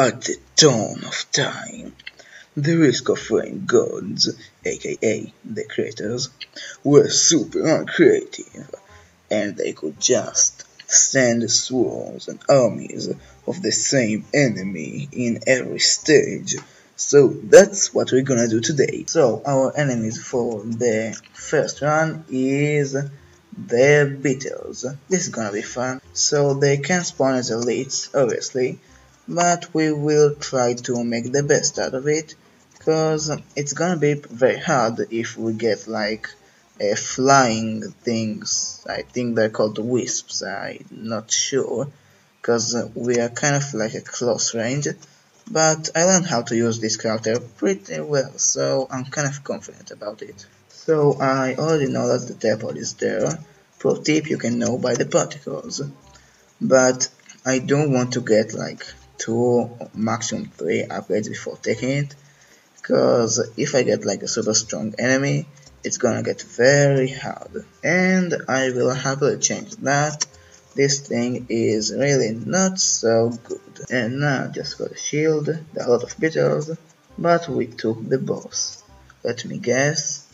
At the dawn of time, the Risk of Rain gods, aka the creators, were super uncreative, and they could just send swarms and armies of the same enemy in every stage. So that's what we're gonna do today. So our enemies for the first run is the Beetles. This is gonna be fun. So they can spawn as elites, obviously, but we will try to make the best out of it because it's gonna be very hard if we get like uh, flying things. I think they're called wisps I'm not sure because we are kind of like a close range but I learned how to use this character pretty well so I'm kind of confident about it. So I already know that the teleport is there. Pro tip you can know by the particles. But I don't want to get like two maximum three upgrades before taking it. Because if I get like a super strong enemy it's gonna get very hard. And I will happily change that. This thing is really not so good. And now just for the shield there are a lot of beetles but we took the boss. Let me guess.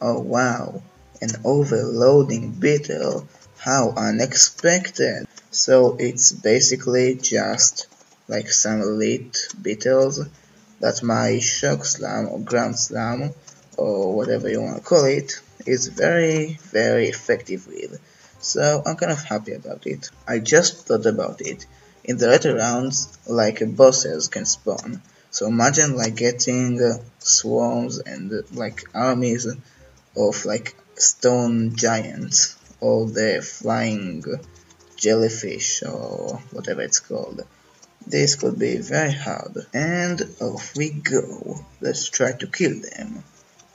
Oh wow. An overloading beetle how unexpected. So it's basically just like some elite beetles that my shock slam or ground slam or whatever you want to call it is very very effective with so I'm kind of happy about it. I just thought about it. In the later rounds, like bosses can spawn. So imagine like getting swarms and like armies of like stone giants or the flying jellyfish or whatever it's called. This could be very hard. And off we go. Let's try to kill them.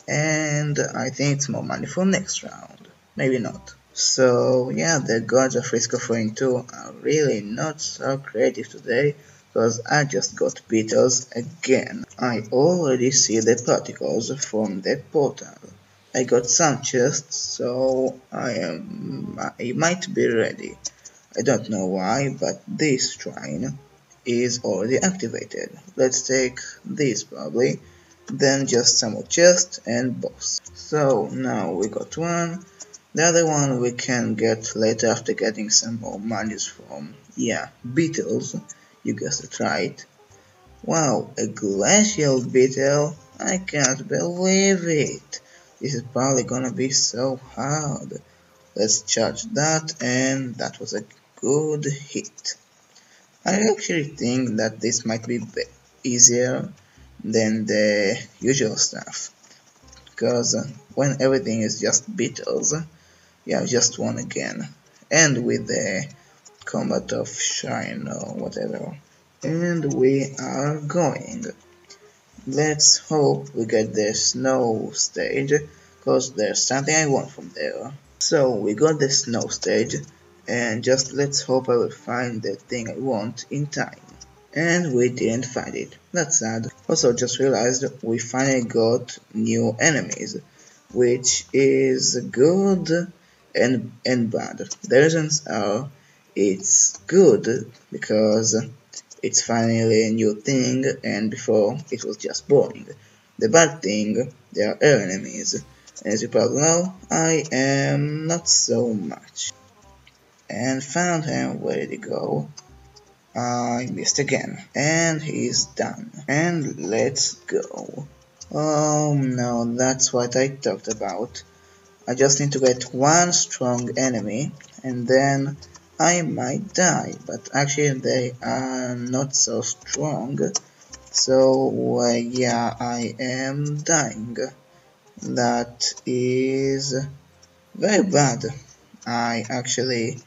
And I think it's more money for next round. Maybe not. So yeah, the gods of Risk of Rain 2 are really not so creative today because I just got beetles again. I already see the particles from the portal. I got some chests, so I am I might be ready. I don't know why, but this shrine is already activated. Let's take this probably, then just some more chest and boss. So now we got one, the other one we can get later after getting some more monies from, yeah, beetles, you guessed it right. Wow, a glacial beetle? I can't believe it. This is probably gonna be so hard. Let's charge that and that was a good hit. I actually think that this might be easier than the usual stuff. Because uh, when everything is just beetles yeah just one again. And with the combat of shrine or whatever. And we are going. Let's hope we get the snow stage because there's something I want from there. So we got the snow stage and just let's hope I will find the thing I want in time. And we didn't find it. That's sad. Also just realized we finally got new enemies, which is good and, and bad. The reasons are it's good because it's finally a new thing and before it was just boring. The bad thing, there are enemies. As you probably know, I am not so much and found him. Where did he go? I missed again. And he's done. And let's go. Oh no, that's what I talked about. I just need to get one strong enemy and then I might die. But actually they are not so strong. So uh, yeah, I am dying. That is very bad. I actually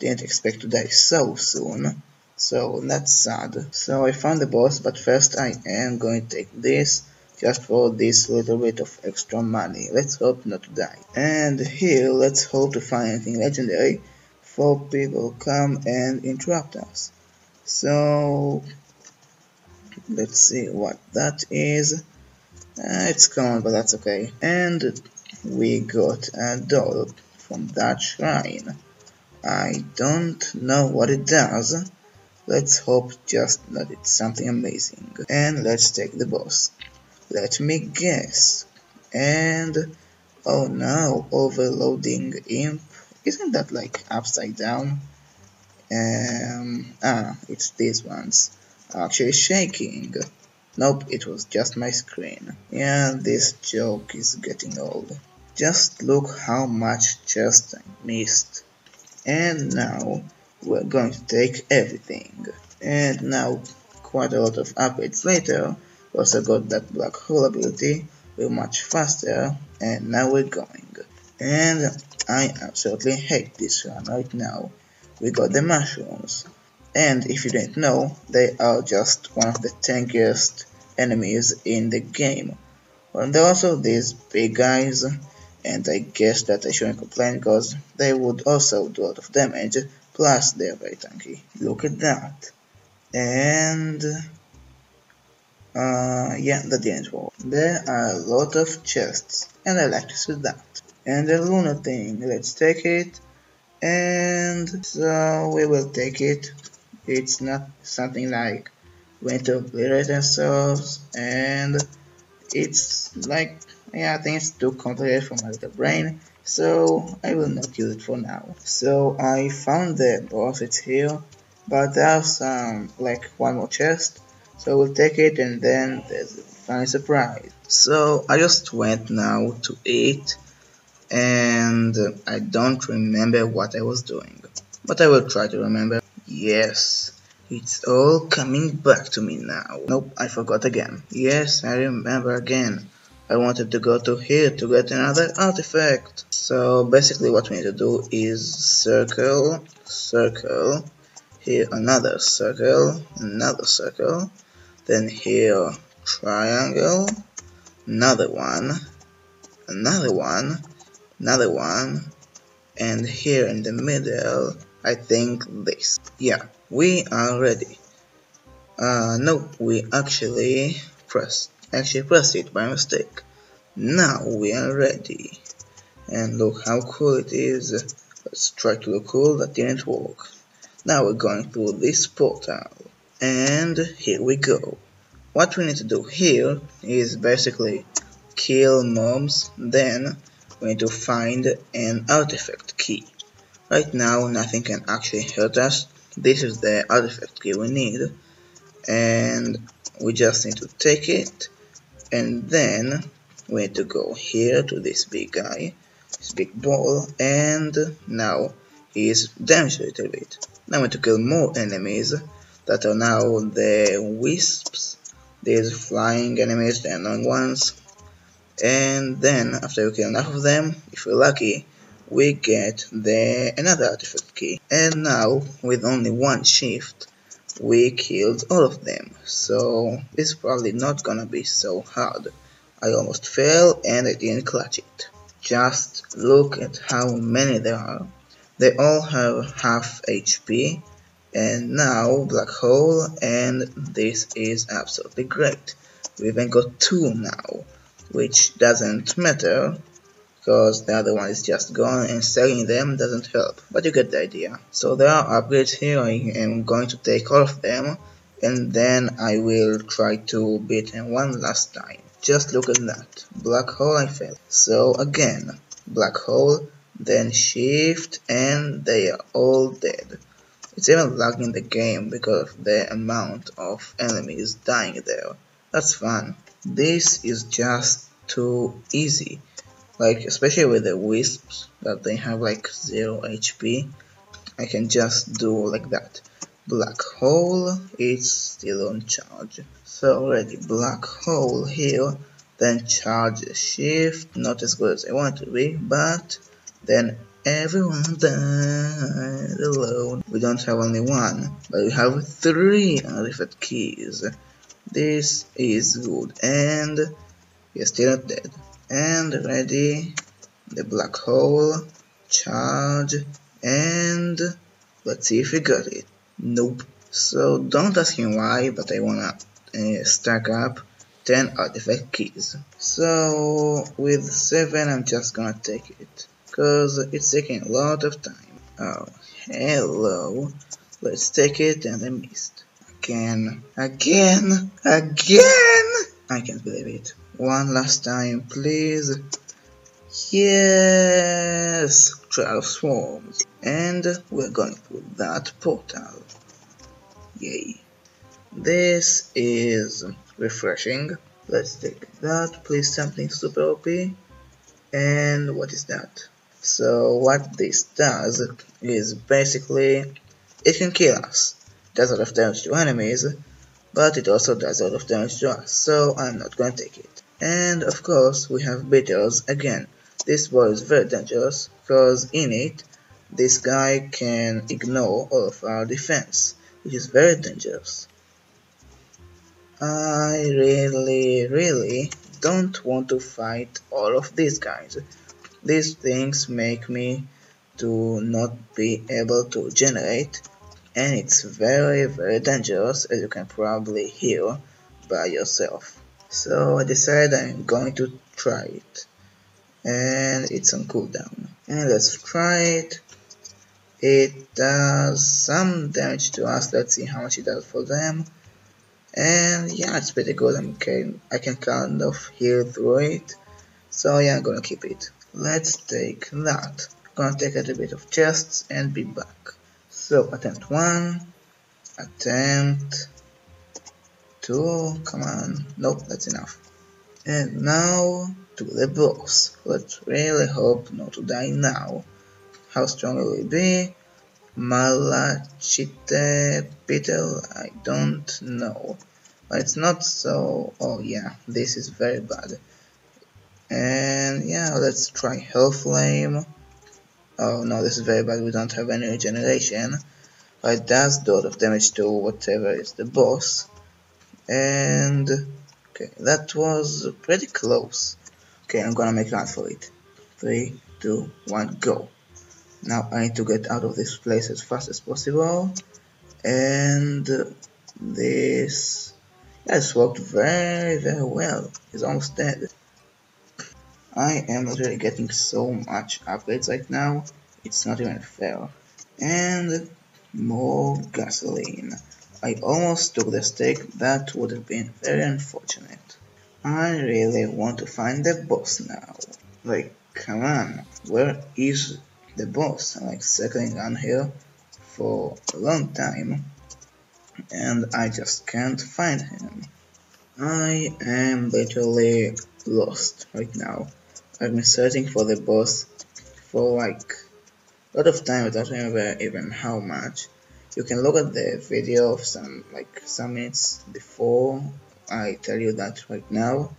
didn't expect to die so soon. So that's sad. So I found the boss, but first I am going to take this just for this little bit of extra money. Let's hope not to die. And here, let's hope to find anything legendary for people come and interrupt us. So, let's see what that is. Uh, it's common, but that's okay. And we got a doll from that shrine. I don't know what it does. Let's hope just that it's something amazing. And let's take the boss. Let me guess. And oh no, overloading imp. Isn't that like upside down? Um, ah, it's these ones. Actually shaking. Nope, it was just my screen. Yeah, this joke is getting old. Just look how much chest I missed. And now we're going to take everything. And now, quite a lot of upgrades later, we also got that black hole ability, we're much faster, and now we're going. And I absolutely hate this run right now. We got the mushrooms. And if you didn't know, they are just one of the tankiest enemies in the game. And there are also these big guys, and I guess that I shouldn't complain because they would also do a lot of damage, plus they're very tanky. Look at that. And... Uh, yeah, the didn't work. There are a lot of chests, and I like to see that. And the Lunar thing, let's take it. And so we will take it. It's not something like we need to obliterate ourselves, and it's like yeah, I think it's too complicated for my little brain, so I will not use it for now. So I found the boss, it's here, but there's some, like, one more chest, so we'll take it and then there's a funny surprise. So I just went now to eat, and I don't remember what I was doing, but I will try to remember. Yes, it's all coming back to me now. Nope, I forgot again. Yes, I remember again. I wanted to go to here to get another artifact. So basically what we need to do is circle, circle, here another circle, another circle, then here triangle, another one, another one, another one, and here in the middle, I think this. Yeah, we are ready. Uh, no, we actually pressed actually pressed it by mistake. Now we are ready. And look how cool it is. Let's try to look cool, that didn't work. Now we're going through this portal. And here we go. What we need to do here is basically kill mobs, then we need to find an artifact key. Right now nothing can actually hurt us. This is the artifact key we need. And we just need to take it and then we need to go here to this big guy this big ball and now he is damaged a little bit. Now we need to kill more enemies that are now the wisps. These flying enemies the annoying ones. And then after we kill enough of them if we're lucky we get the another artifact key. And now with only one shift we killed all of them, so it's probably not gonna be so hard. I almost fell and I didn't clutch it. Just look at how many there are. They all have half HP, and now black hole, and this is absolutely great. We even got two now, which doesn't matter because the other one is just gone and selling them doesn't help, but you get the idea. So there are upgrades here, I am going to take all of them and then I will try to beat him one last time. Just look at that, black hole I failed. So again, black hole, then shift and they are all dead. It's even lagging the game because of the amount of enemies dying there. That's fun. This is just too easy like especially with the wisps that they have like 0 HP I can just do like that. Black hole is still on charge. So already black hole here then charge shift not as good as I want to be but then everyone died alone. We don't have only one but we have three artifact keys. This is good and we're still not dead and ready. The black hole charge and let's see if we got it. Nope. So don't ask me why but I wanna uh, stack up 10 artifact keys. So with 7 I'm just gonna take it cause it's taking a lot of time. Oh hello. Let's take it and I missed. Again, again, again! I can't believe it. One last time, please. Yes! Swarms. And we're going through that portal. Yay. This is refreshing. Let's take that. Please something super OP. And what is that? So what this does is basically it can kill us. Does a lot of damage to enemies, but it also does a lot of damage to us, so I'm not gonna take it. And of course we have beetles again. This boy is very dangerous, because in it, this guy can ignore all of our defense, which is very dangerous. I really, really don't want to fight all of these guys. These things make me to not be able to generate and it's very very dangerous as you can probably hear by yourself. So I decided I'm going to try it and it's on cooldown. And let's try it. It does some damage to us, let's see how much it does for them. And yeah, it's pretty good, I'm okay. I can kind of heal through it. So yeah, I'm gonna keep it. Let's take that. Gonna take a little bit of chests and be back. So attempt 1, attempt 2, come on, nope, that's enough. And now to the boss. Let's really hope not to die now. How strong will it be? Malachite beetle? I don't know. But it's not so... Oh yeah, this is very bad. And yeah, let's try Hellflame. Oh no, this is very bad, we don't have any regeneration. But it does do a lot of damage to whatever is the boss. And... Okay, that was pretty close. Okay, I'm gonna make run for it. Three, two, one, go. Now I need to get out of this place as fast as possible. And this... This worked very, very well. He's almost dead. I am literally getting so much upgrades right now, it's not even fair. And more gasoline. I almost took the stick, that would have been very unfortunate. I really want to find the boss now. Like, come on, where is the boss? I'm like circling around here for a long time, and I just can't find him. I am literally lost right now. I've been searching for the boss for like a lot of time, I don't remember even how much. You can look at the video of some like some minutes before I tell you that right now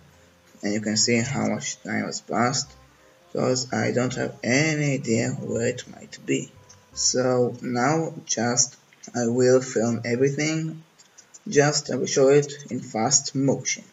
and you can see how much time has passed because I don't have any idea where it might be. So now just I will film everything just I will show it in fast motion.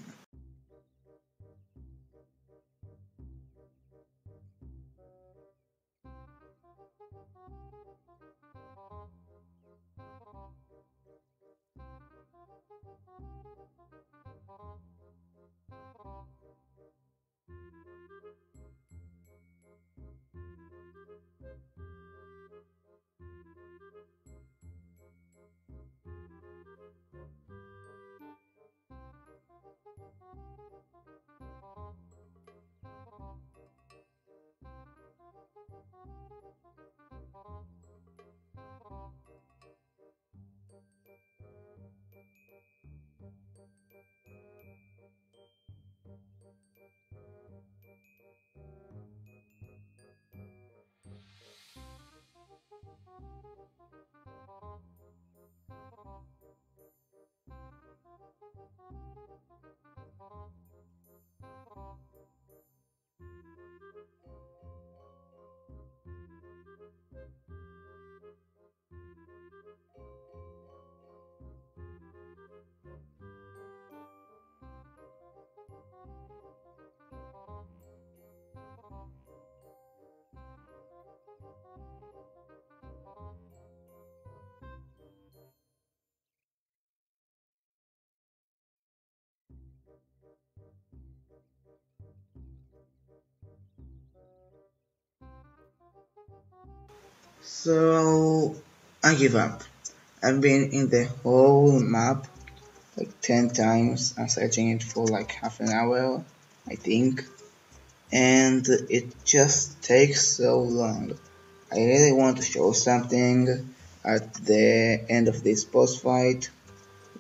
So I give up. I've been in the whole map like 10 times. I'm searching it for like half an hour, I think. And it just takes so long. I really want to show something at the end of this boss fight.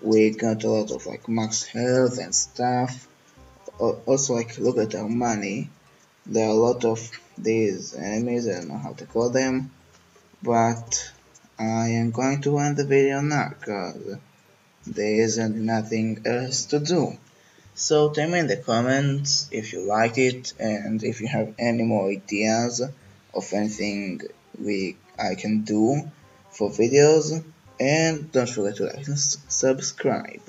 We got a lot of like max health and stuff. Also like look at our money. There are a lot of these enemies, I don't know how to call them. But I am going to end the video now because there isn't nothing else to do. So tell me in the comments if you like it and if you have any more ideas of anything we I can do for videos and don't forget to like and subscribe.